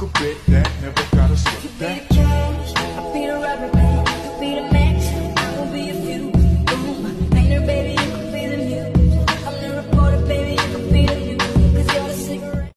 could bet. That